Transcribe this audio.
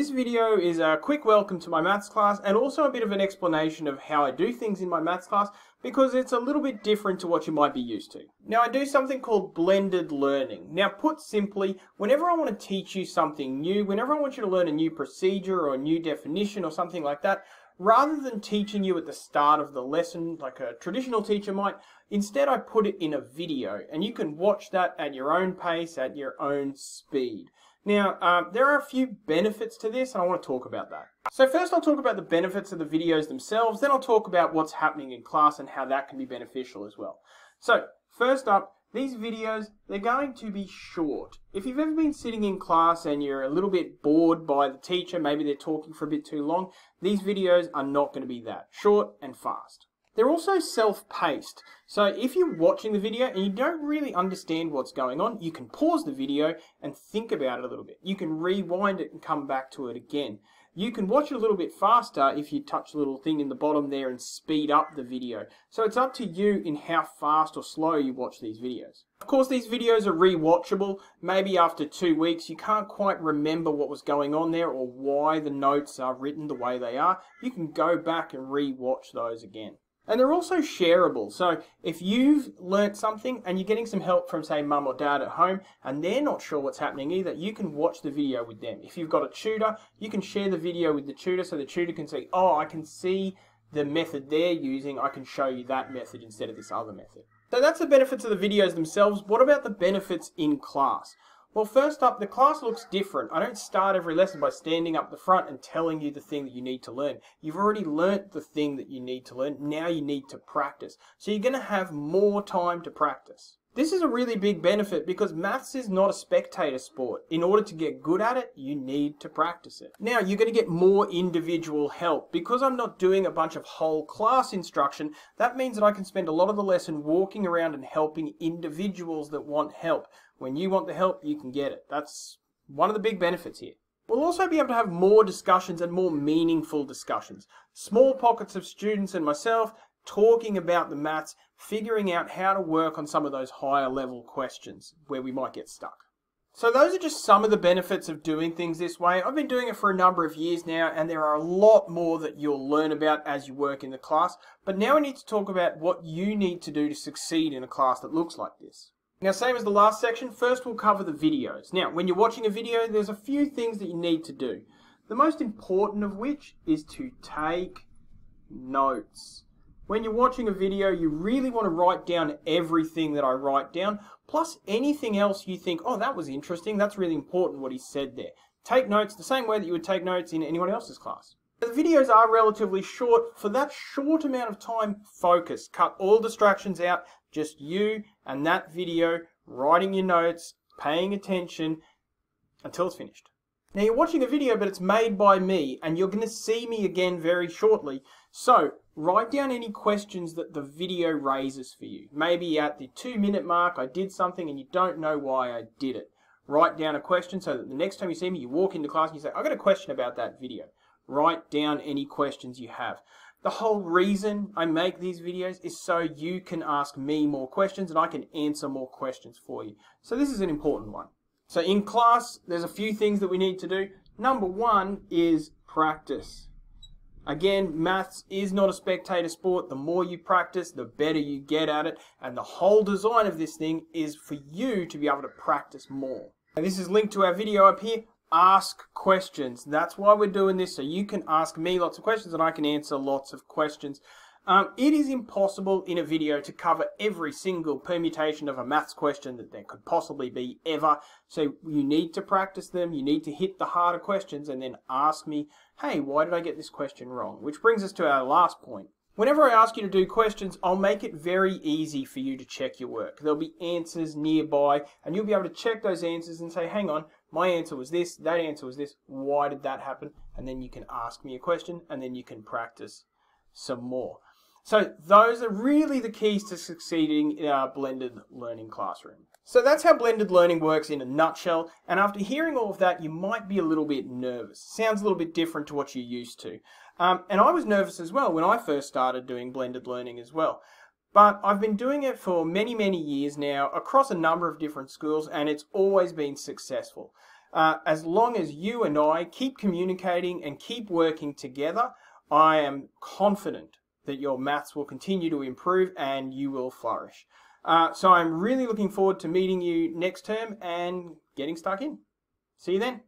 This video is a quick welcome to my maths class and also a bit of an explanation of how I do things in my maths class because it's a little bit different to what you might be used to. Now I do something called blended learning. Now put simply, whenever I want to teach you something new, whenever I want you to learn a new procedure or a new definition or something like that, rather than teaching you at the start of the lesson like a traditional teacher might, instead I put it in a video and you can watch that at your own pace, at your own speed. Now, um, there are a few benefits to this, and I want to talk about that. So first I'll talk about the benefits of the videos themselves, then I'll talk about what's happening in class and how that can be beneficial as well. So, first up, these videos, they're going to be short. If you've ever been sitting in class and you're a little bit bored by the teacher, maybe they're talking for a bit too long, these videos are not going to be that. Short and fast. They're also self-paced. So if you're watching the video and you don't really understand what's going on, you can pause the video and think about it a little bit. You can rewind it and come back to it again. You can watch it a little bit faster if you touch a little thing in the bottom there and speed up the video. So it's up to you in how fast or slow you watch these videos. Of course, these videos are rewatchable. Maybe after two weeks, you can't quite remember what was going on there or why the notes are written the way they are. You can go back and rewatch those again. And they're also shareable. So if you've learnt something and you're getting some help from, say, mum or dad at home, and they're not sure what's happening either, you can watch the video with them. If you've got a tutor, you can share the video with the tutor so the tutor can see, oh, I can see the method they're using, I can show you that method instead of this other method. So that's the benefits of the videos themselves. What about the benefits in class? Well, first up, the class looks different. I don't start every lesson by standing up the front and telling you the thing that you need to learn. You've already learnt the thing that you need to learn. Now you need to practice. So you're going to have more time to practice. This is a really big benefit because maths is not a spectator sport. In order to get good at it, you need to practice it. Now, you're going to get more individual help. Because I'm not doing a bunch of whole class instruction, that means that I can spend a lot of the lesson walking around and helping individuals that want help. When you want the help, you can get it. That's one of the big benefits here. We'll also be able to have more discussions and more meaningful discussions. Small pockets of students and myself talking about the maths, figuring out how to work on some of those higher level questions where we might get stuck. So those are just some of the benefits of doing things this way. I've been doing it for a number of years now and there are a lot more that you'll learn about as you work in the class. But now we need to talk about what you need to do to succeed in a class that looks like this. Now, same as the last section, first we'll cover the videos. Now, when you're watching a video, there's a few things that you need to do. The most important of which is to take notes. When you're watching a video, you really want to write down everything that I write down, plus anything else you think, oh, that was interesting, that's really important what he said there. Take notes the same way that you would take notes in anyone else's class. The videos are relatively short. For that short amount of time, focus. Cut all distractions out. Just you and that video, writing your notes, paying attention until it's finished. Now you're watching a video, but it's made by me, and you're going to see me again very shortly. So, write down any questions that the video raises for you. Maybe at the two minute mark, I did something and you don't know why I did it. Write down a question so that the next time you see me, you walk into class and you say, I've got a question about that video. Write down any questions you have. The whole reason I make these videos is so you can ask me more questions and I can answer more questions for you. So this is an important one. So in class, there's a few things that we need to do. Number one is practice. Again, maths is not a spectator sport. The more you practice, the better you get at it. And the whole design of this thing is for you to be able to practice more. And this is linked to our video up here ask questions. That's why we're doing this, so you can ask me lots of questions and I can answer lots of questions. Um, it is impossible in a video to cover every single permutation of a maths question that there could possibly be ever. So you need to practice them, you need to hit the harder questions and then ask me, hey, why did I get this question wrong? Which brings us to our last point. Whenever I ask you to do questions, I'll make it very easy for you to check your work. There'll be answers nearby, and you'll be able to check those answers and say, hang on, my answer was this, that answer was this, why did that happen? And then you can ask me a question and then you can practice some more. So those are really the keys to succeeding in our blended learning classroom. So that's how blended learning works in a nutshell. And after hearing all of that, you might be a little bit nervous. Sounds a little bit different to what you're used to. Um, and I was nervous as well when I first started doing blended learning as well. But I've been doing it for many, many years now across a number of different schools and it's always been successful. Uh, as long as you and I keep communicating and keep working together, I am confident that your maths will continue to improve and you will flourish. Uh, so I'm really looking forward to meeting you next term and getting stuck in. See you then.